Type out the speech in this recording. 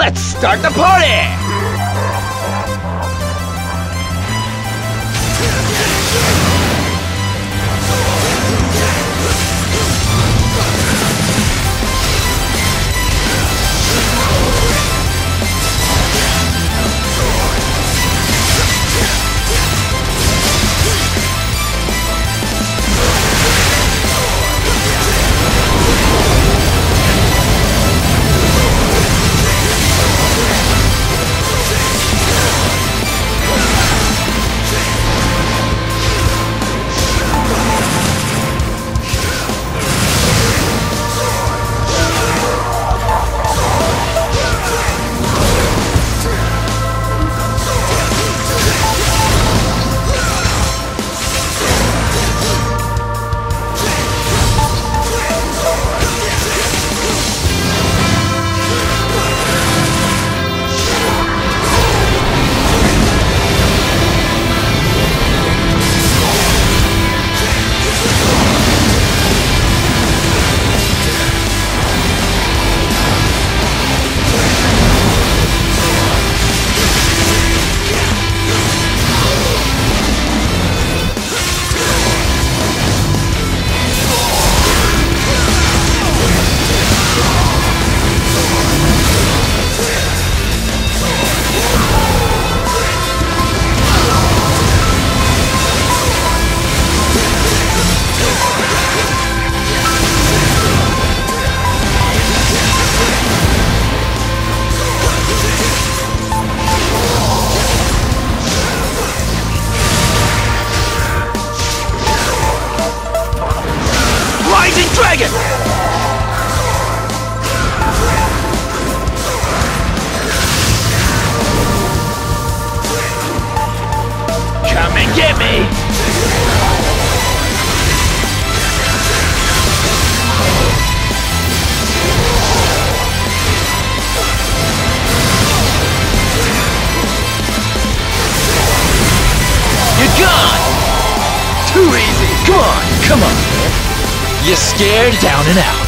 Let's start the party! Too easy! Come on, come on! man! You scared down and out.